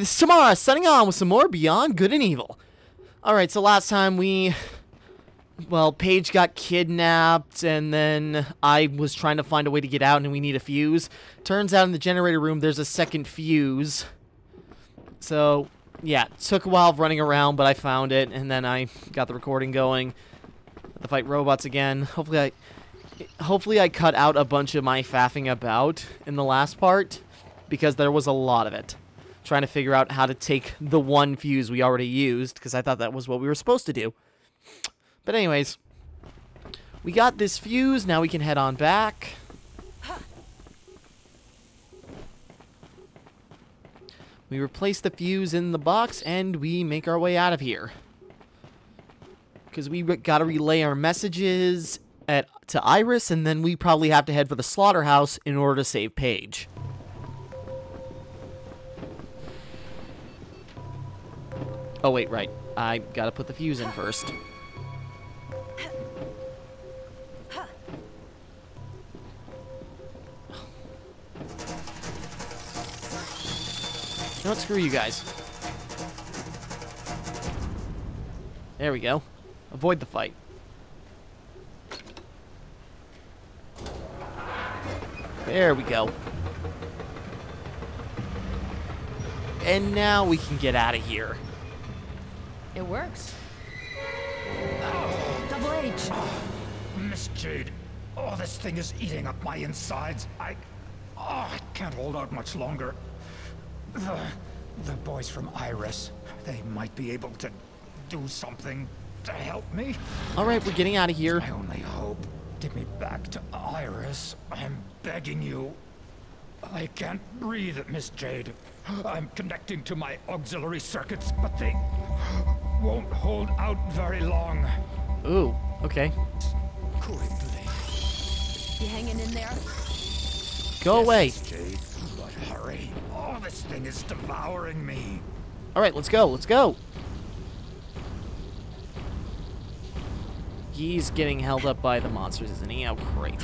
this is Timmara, signing on with some more Beyond Good and Evil. Alright, so last time we... Well, Pey'j got kidnapped, and then I was trying to find a way to get out, and we need a fuse. Turns out in the generator room, there's a second fuse. So, yeah, took a while of running around, but I found it, and then I got the recording going. The fight robots again. Hopefully I... Hopefully I cut out a bunch of my faffing about in the last part, because there was a lot of it trying to figure out how to take the one fuse we already used, because I thought that was what we were supposed to do. But anyways, we got this fuse, now we can head on back. We replace the fuse in the box, and we make our way out of here. Because we gotta relay our messages at to Iris, and then we probably have to head for the slaughterhouse in order to save Pey'j. Oh, wait, right. I gotta put the fuse in first. You know what? Screw you guys. There we go. Avoid the fight. There we go. And now we can get out of here. It works. Double H. Oh. Miss Jade, oh, this thing is eating up my insides. I, oh, I can't hold out much longer. The, the boys from Iris, they might be able to do something to help me. All right, we're getting out of here. My only hope. Get me back to Iris. I'm begging you. I can't breathe, Miss Jade. I'm connecting to my auxiliary circuits, but they won't hold out very long. Ooh, okay. You hanging in there? Go away. Jade, but hurry. Oh, this thing is devouring me. All right, let's go. Let's go. He's getting held up by the monsters, isn't he? Oh, great.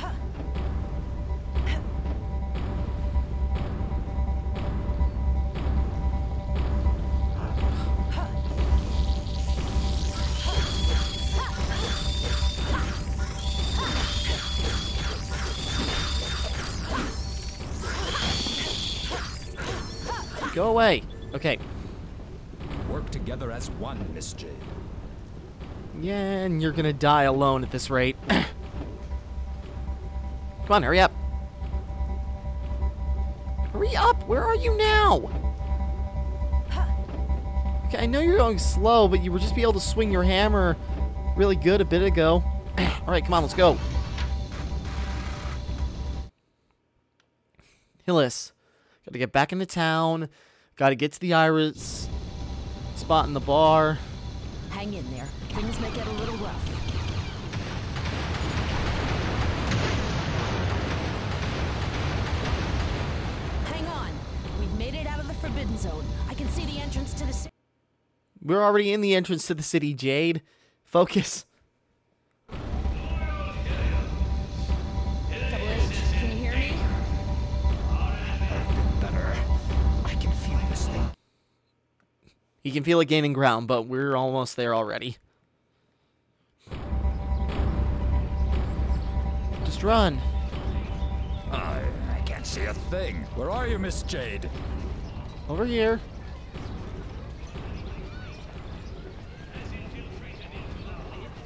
Away. Okay. Work together as one, Miss Jade. Yeah, and you're gonna die alone at this rate. Come on, hurry up. Hurry up! Where are you now? Okay, I know you're going slow, but you would just be able to swing your hammer really good a bit ago. Alright, come on, let's go. Hillys. Gotta get back into town. Gotta get to the Iris spot in the bar. Hang in there. Things may get a little rough. Hang on. We've made it out of the Forbidden Zone. I can see the entrance to the city. We're already in the entrance to the city, Jade. Focus. You can feel it gaining ground, but we're almost there already. Just run. I, I can't see a thing. Where are you, Miss Jade? Over here.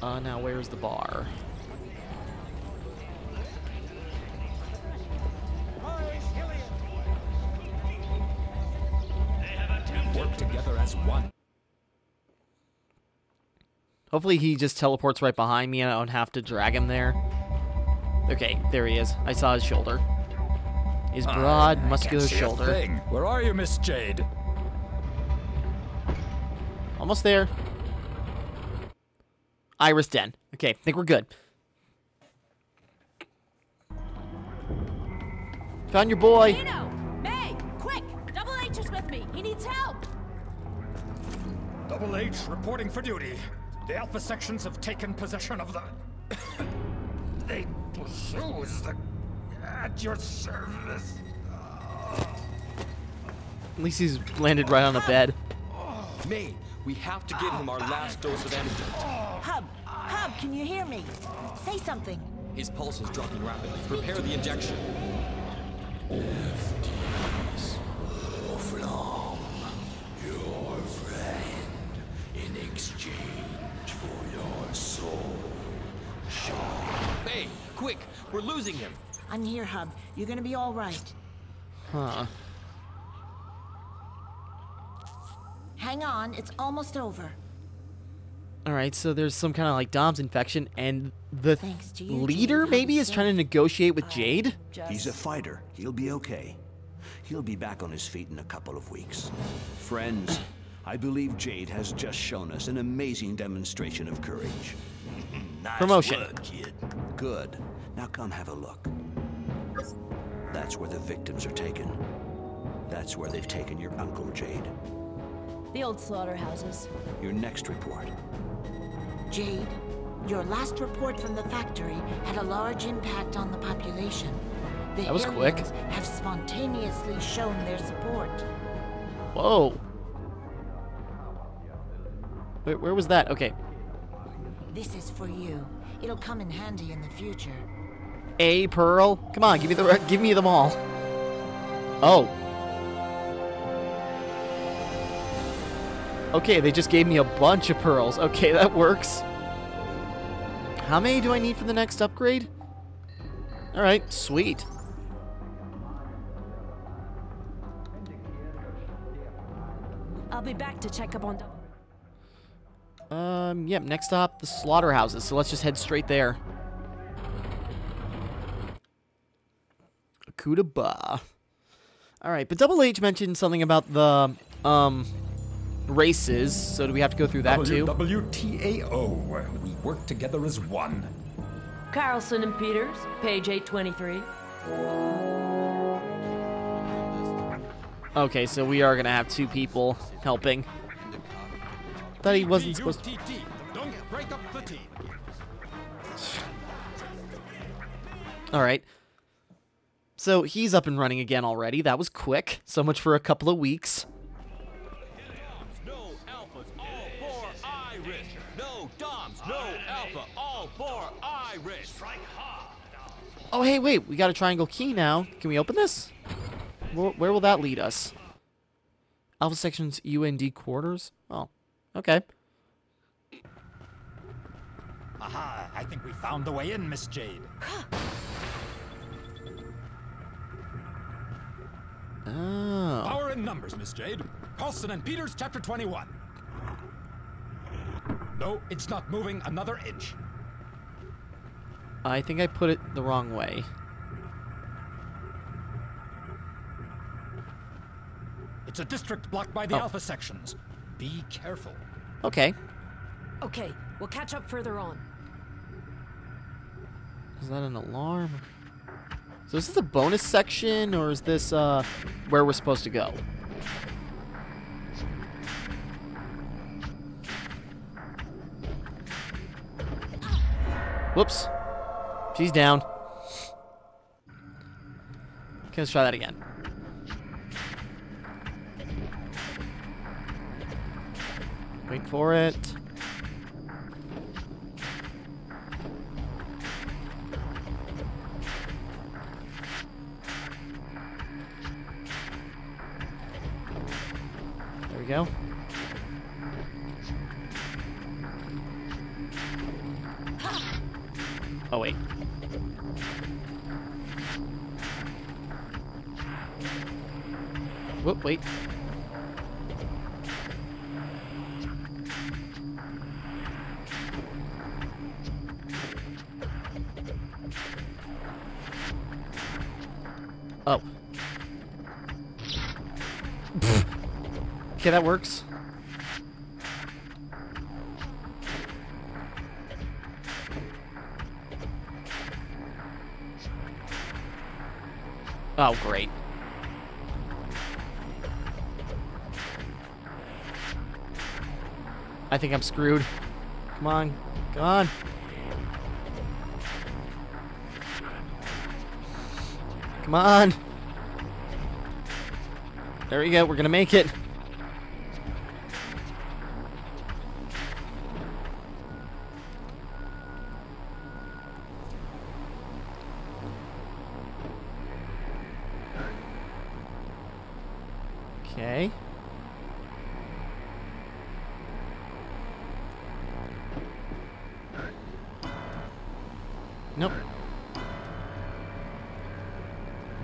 Uh, now where's the bar? Work together as one. Hopefully he just teleports right behind me and I don't have to drag him there. Okay, there he is. I saw his shoulder. His ah, broad, I muscular shoulder. thing. Where are you, Miss Jade? Almost there. Iris Den. Okay, think we're good. Found your boy. Nino! May! Quick! Double H is with me. He needs help. Double H reporting for duty. The Alpha sections have taken possession of the. they shoes the at your service. At least he's landed right on the bed. May, we have to give him our last dose of antidote. Hub, Hub, can you hear me? Say something. His pulse is dropping rapidly. Prepare the injection. Your friend in exchange for your soul. May, quick! We're losing him! I'm here, Hub. You're gonna be all right. Huh. Hang on, it's almost over. Alright, so there's some kind of like DomZ infection, and the you, leader Jade, maybe is trying to negotiate with Jade? He's a fighter. He'll be okay. He'll be back on his feet in a couple of weeks. Friends, I believe Jade has just shown us an amazing demonstration of courage. Nice Promotion. work, kid. Good. Now come have a look. That's where the victims are taken. That's where they've taken your uncle, Jade. The old slaughterhouses. Your next report. Jade, your last report from the factory had a large impact on the population. The That was quick. Have spontaneously shown their support. Whoa. Wait, where was that? Okay. This is for you. It'll come in handy in the future. A pearl. Come on, give me the give me them all. Oh. Okay, they just gave me a bunch of pearls. Okay, that works. How many do I need for the next upgrade? All right, sweet. I'll be back to check up on. Um, yep, next stop, the slaughterhouses. So let's just head straight there. Kudaba. All right, but Double H mentioned something about the um races. So do we have to go through that too? WTAO. We work together as one. Carlson and Peepers, page 823. Okay, so we are gonna have two people helping. Thought he wasn't supposed to. Don't break up the team. All right. So he's up and running again already. That was quick. So much for a couple of weeks. No alphas, all for Irish! No DomZ, no alpha, all for Irish! Oh, hey, wait. We got a triangle key now. Can we open this? Where, where will that lead us? Alpha sections UND quarters? Oh, okay. Aha, I think we found the way in, Miss Jade. Oh. Power in numbers, Miss Jade. Paulson and Peters, chapter 21. No, it's not moving another inch. I think I put it the wrong way. It's a district blocked by the Oh. alpha sections. Be careful. Okay. Okay, we'll catch up further on. Is that an alarm? So is this a bonus section, or is this uh, where we're supposed to go? Whoops. She's down. Okay, let's try that again. Wait for it. Okay, that works. Oh, great. I think I'm screwed. Come on. Come on. Come on. There we go. We're gonna make it. Okay. Nope.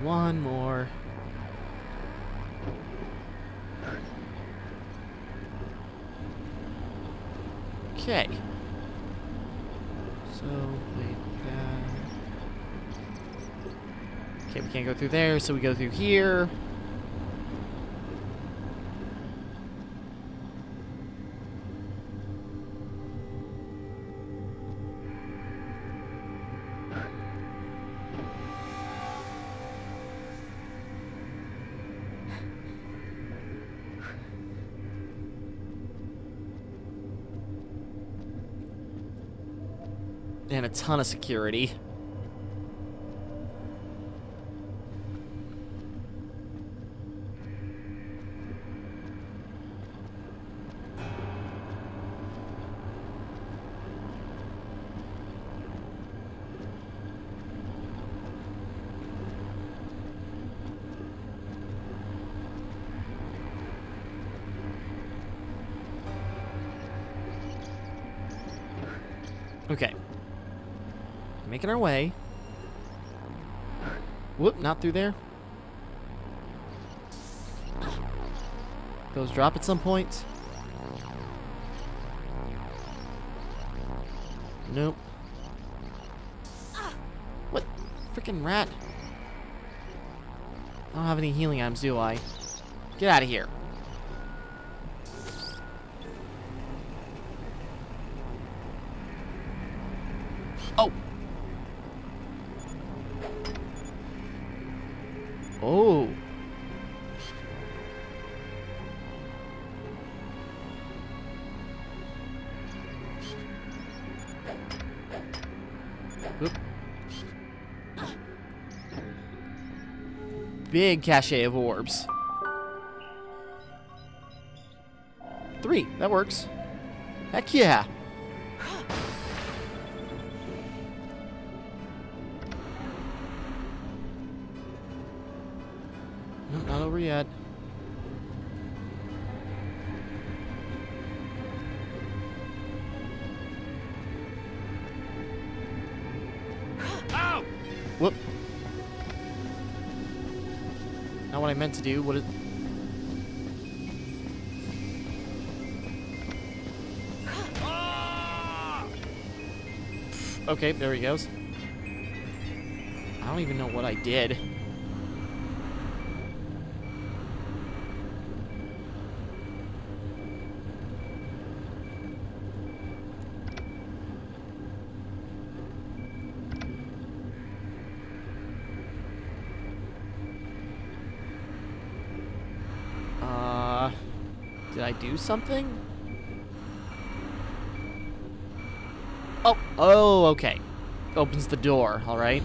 One more. Okay. So, wait, that. Okay, we can't go through there, so we go through here. And a ton of security. Making our way. Whoop, not through there. Those drop at some point. Nope. What? Freaking rat. I don't have any healing items, do I? Get out of here. Big cache of orbs. Three. That works. Heck yeah. Not over yet. I meant to do. What! Okay, there he goes. I don't even know what I did. Uh, did I do something? Oh, oh, okay. Opens the door, alright.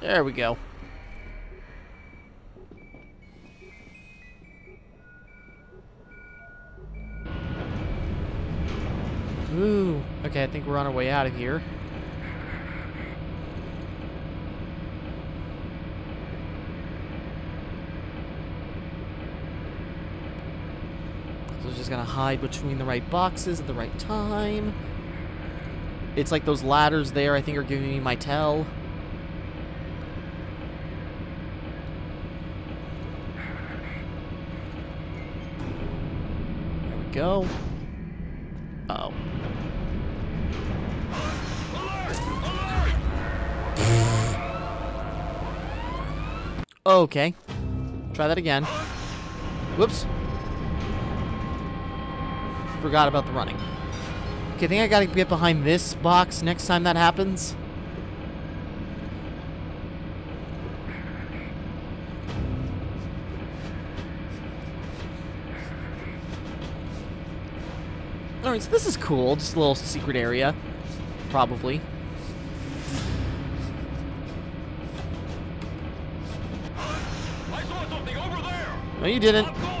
There we go. Ooh. Okay, I think we're on our way out of here. So gonna hide between the right boxes at the right time. It's like those ladders there, I think, are giving me my tell. There we go. Uh oh. Okay. Try that again. Whoops. Forgot about the running. Okay, I think I gotta get behind this box next time that happens. Alright, so this is cool. Just a little secret area. Probably. I saw something over there! No, you didn't.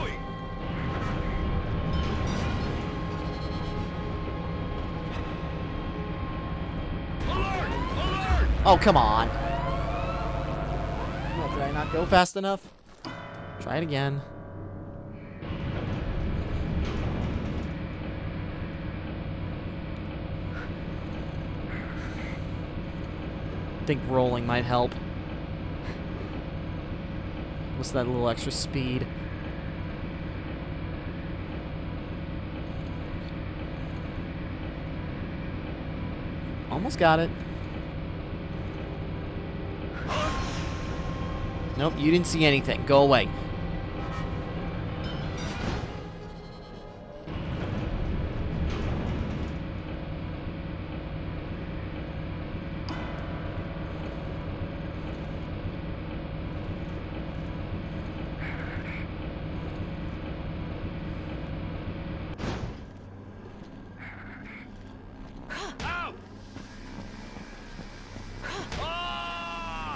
Oh, come on. Did I not go fast enough? Try it again. think rolling might help. What's that little extra speed? Almost got it. Nope, you didn't see anything. Go away.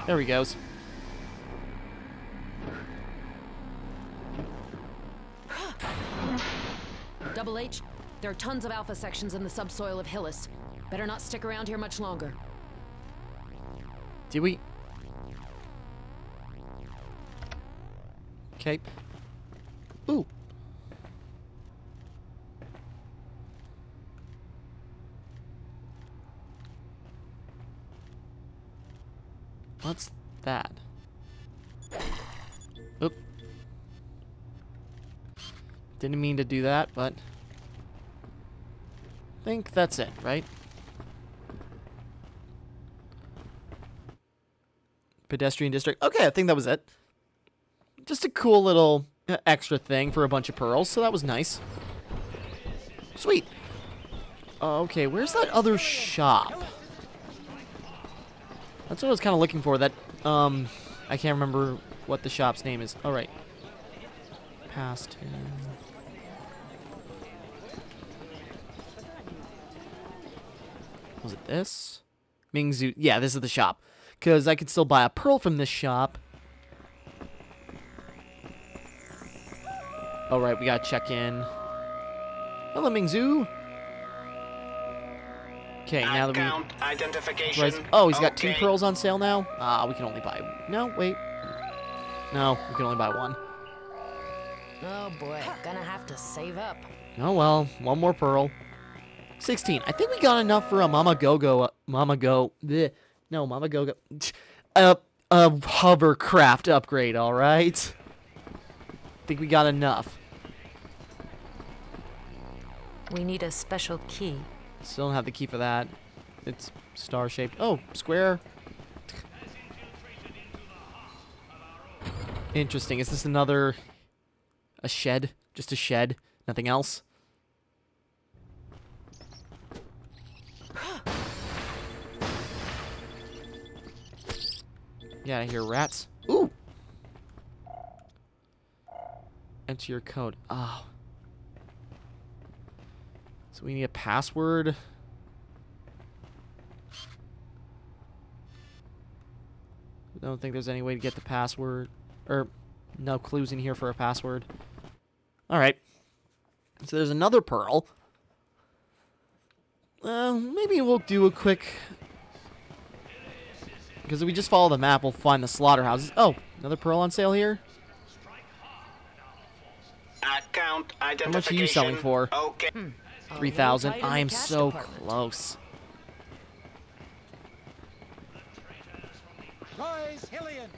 There he goes. Double H, there are tons of Alpha sections in the subsoil of Hillys. Better not stick around here much longer. Did we? Okay. Ooh. What's that? Oop. Didn't mean to do that, but... think that's it, right? Pedestrian district. Okay, I think that was it. Just a cool little uh, extra thing for a bunch of pearls, so that was nice. Sweet. Okay, where's that other shop? That's what I was kind of looking for. That, um, I can't remember what the shop's name is. All right. Past him. Was it this? Ming-Tzu. Yeah, this is the shop. Because I could still buy a pearl from this shop. Alright, we gotta check in. Hello, Ming-Tzu. Okay, now that Count we... identification. Right. Oh, he's got two pearls on sale now? Ah, we can only buy... No, wait. No, we can only buy one. Oh boy, gonna have to save up. Oh well, one more pearl. 16. I think we got enough for a Mama Go-Go... Uh, Mama Go... bleh. No, Mama Go-Go... A, a hovercraft upgrade, alright? I think we got enough. We need a special key. Still don't have the key for that. It's star-shaped. Oh, square. Interesting. Is this another... A shed? Just a shed? Nothing else? Yeah, I hear rats. Ooh! Enter your code. Oh. So we need a password. I don't think there's any way to get the password. Or, no clues in here for a password. Alright. So there's another pearl. Uh, maybe we'll do a quick... Because if we just follow the map, we'll find the slaughterhouses. Oh, another pearl on sale here? Account How much are you selling for? Okay. Hmm. 3,000. little tight in I am so department. close. Rise, Hillyan!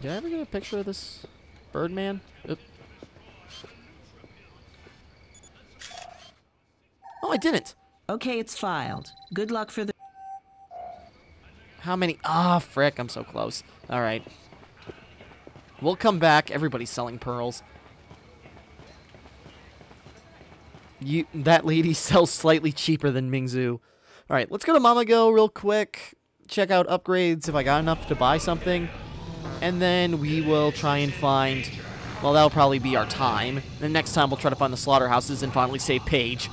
Did I ever get a picture of this Birdman? Oop. Oh, I didn't. Okay, it's filed. Good luck for the. How many? Ah, frick, I'm so close. All right. We'll come back. Everybody's selling pearls. You, that lady sells slightly cheaper than Ming-Tzu. All right, let's go to Mammago real quick. Check out upgrades if I got enough to buy something. And then we will try and find Well, that'll probably be our time. And next time we'll try to find the slaughterhouses and finally save Pey'j.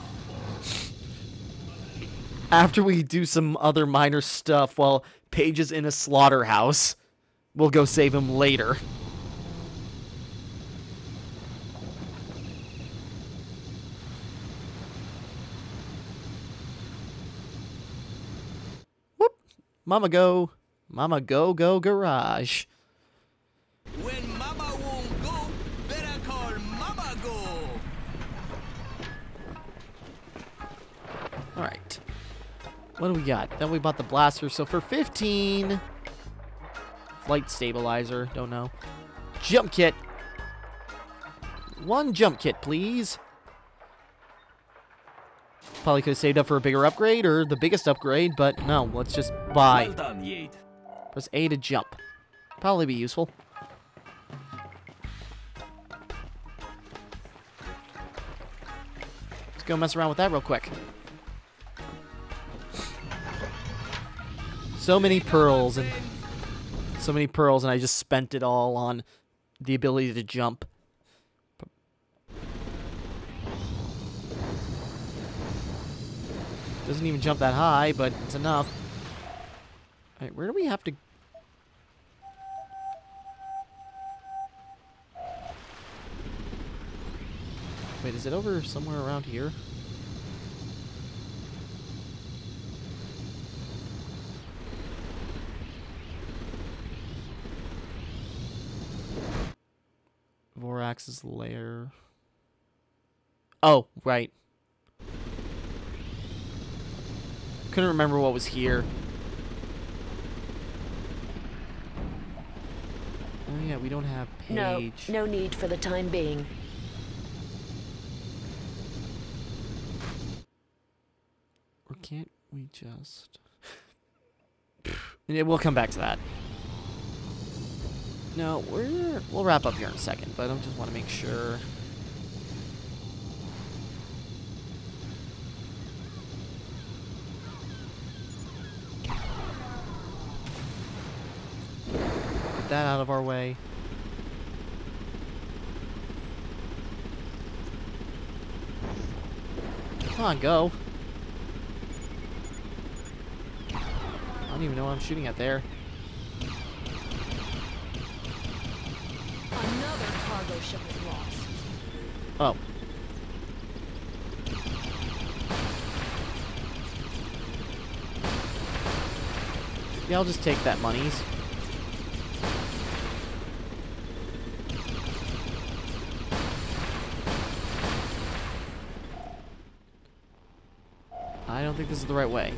After we do some other minor stuff while Pey'j is in a slaughterhouse, we'll go save him later. Whoop. Mama go. Mama go go garage. What do we got? Then we bought the blaster. So for 15... Flight stabilizer. Don't know. Jump kit. One jump kit, please. Probably could have saved up for a bigger upgrade or the biggest upgrade, but no, let's just buy. Well done, Yade. Press A to jump. Probably be useful. Let's go mess around with that real quick. So many pearls and so many pearls and I just spent it all on the ability to jump. Doesn't even jump that high, but it's enough. Alright, where do we have to... Wait, is it over somewhere around here? Vorax's lair. Oh, right. Couldn't remember what was here. Oh yeah, we don't have No, page. no need for the time being. Or can't we just... yeah, we'll come back to that. No, we're... We'll wrap up here in a second, but I just want to make sure... Get that out of our way. Come on, go. I don't even know what I'm shooting at there. Oh. Yeah, I'll just take that monies. I don't think this is the right way.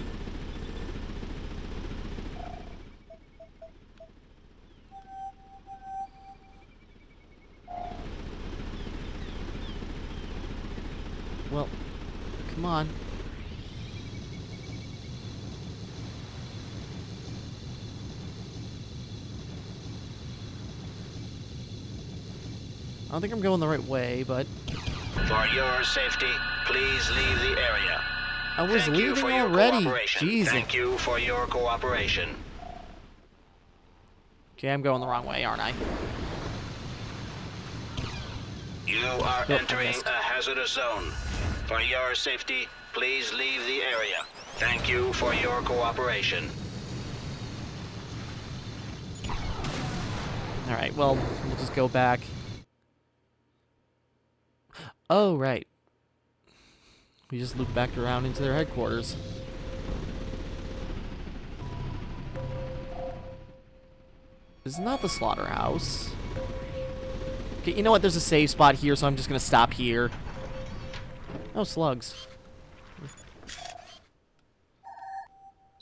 I don't think I'm going the right way, but For your safety, please leave the area. I was Thank leaving already. Jeez. Thank you for your cooperation. Okay, I'm going the wrong way, aren't I? You are oh, I entering a hazardous zone. For your safety, please leave the area. Thank you for your cooperation. Alright, well, we'll just go back. Oh, right. We just loop back around into their headquarters. This is not the slaughterhouse. Okay, you know what? There's a save spot here, so I'm just gonna stop here. Oh, slugs.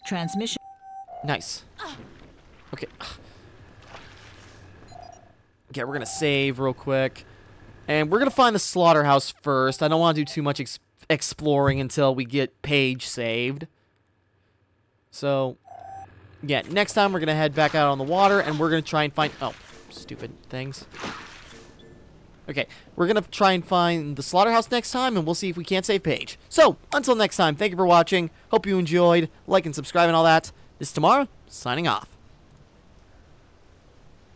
Transmission. Nice. Okay. Okay, we're gonna save real quick. And we're gonna find the slaughterhouse first. I don't want to do too much ex exploring until we get Pey'j saved. So, yeah, next time we're gonna head back out on the water and we're gonna try and find... Oh, stupid things. Okay, we're gonna try and find the slaughterhouse next time, and we'll see if we can't save Pey'j. So, until next time, thank you for watching. Hope you enjoyed. Like and subscribe and all that. This is Timmara, signing off.